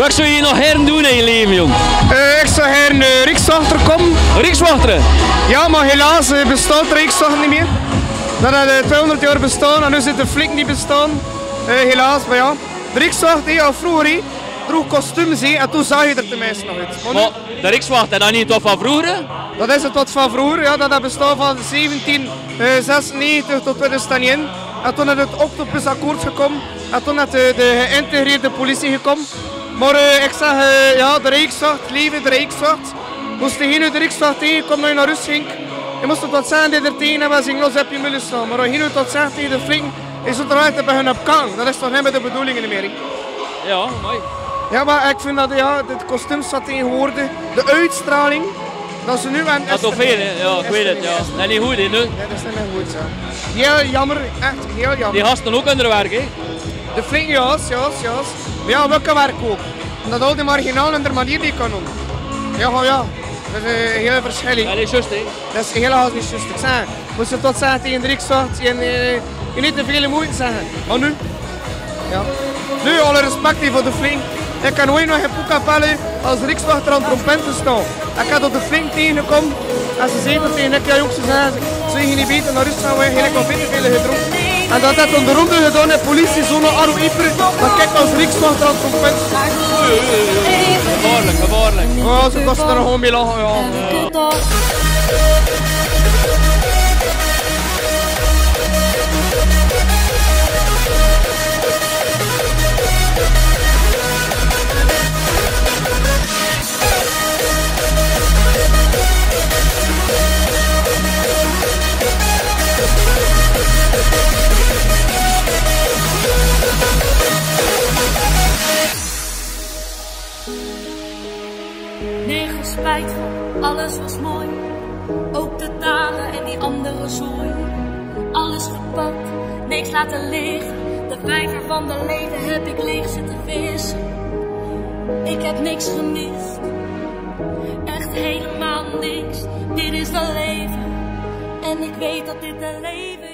Wat zou je nog heren doen in je leven, jong? ik zou her een Rijkswachter komen. Rijkswachter? Ja, maar helaas eh, bestaat de Rijkswachter niet meer. Dat had eh, 200 jaar bestaan en nu zit de flink niet bestaan. Eh, helaas, maar ja. De Rijkswachter, ja, vroeger droeg kostuums en toen zag je er tenminste nog uit. Maar Maar de Rijkswachter, dat niet toch van vroeger? Dat is het wat van vroeger, ja, dat bestaat van 1796 tot 2001. En toen is het Octopusakkoord gekomen. En toen is de, de geïntegreerde politie gekomen. Maar ik zeg, eh, ja, de Rijkswacht, leven de Rijkswacht. Moest je hier nu de Rijkswacht tegenkomen je naar rust ging, je moest het wat zeggen die er tegen hebben, zeggen, los heb je willen staan. Maar als je nu tot zegt tegen de flink, is het eruit te beginnen op kang. Dat is toch niet met de bedoeling meer. hè? Ja, mooi. Ja, maar ik vind dat, ja, het kostuum staat tegenwoordig, de uitstraling, dat ze nu aan... Dat is toch veel, hè? Ja, ik weet het, ja. Dat is niet goed, hè, nu. Nee, dat is niet meer goed. Heel jammer, echt heel jammer. Die gasten ook onder werk, hè? De flink, ja, ja, ja. Maar ja, welke werk ook. Omdat al die marginalen er manier die kan doen. Ja, ja, ja. Dat is een hele verschil. hè. Dat is juist, hè? Dat is helemaal niet juist. Ik zeg, moest je tot zeggen tegen de Rijkswacht en eh, je niet te veel moeite zeggen. Maar nu? Ja. Nu, alle respect voor de flink. Ik kan nooit nog in Poekapelle als Rijkswachter aan trompeten staan. Ik had op de flink tegengekomen en ze zeiden tegen ik, ja jongens, ze zeggen, ze je niet beter naar rust gaan, wij gelijk al veel veel gedronken. En dat had onder ronde gedaan in politiezone Arro Yper, dat kijk als Rijkswachter aan trompeten staan. Gevaarlijk, gevaarlijk. Ja, ze kosten er gewoon mee lachen, ja. Nergens spijt van, alles was mooi. Ook de dagen en die andere zooi. Alles gepakt, niks laten liggen. De vijver van de leven heb ik leeg zitten vissen. Ik heb niks gemist, echt helemaal niks. Dit is wel leven, en ik weet dat dit een leven